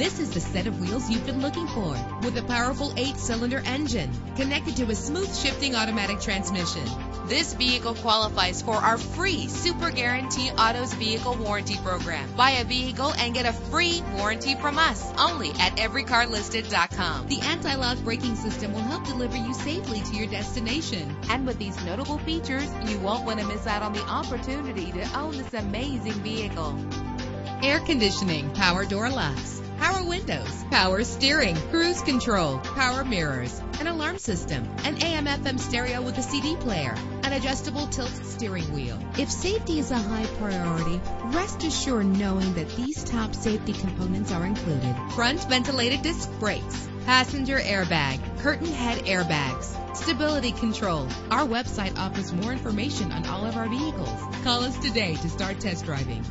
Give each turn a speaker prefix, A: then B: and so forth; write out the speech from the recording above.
A: This is the set of wheels you've been looking for with a powerful eight cylinder engine connected to a smooth shifting automatic transmission. This vehicle qualifies for our free Super Guarantee Autos Vehicle Warranty Program. Buy a vehicle and get a free warranty from us only at everycarlisted.com. The anti-lock braking system will help deliver you safely to your destination. And with these notable features, you won't want to miss out on the opportunity to own this amazing vehicle. Air conditioning, power door locks, power windows, power steering, cruise control, power mirrors, an alarm system, an AM FM stereo with a CD player, an adjustable tilt steering wheel. If safety is a high priority, rest assured knowing that these top safety components are included. Front ventilated disc brakes, passenger airbag, curtain head airbags, stability control. Our website offers more information on all of our vehicles. Call us today to start test driving.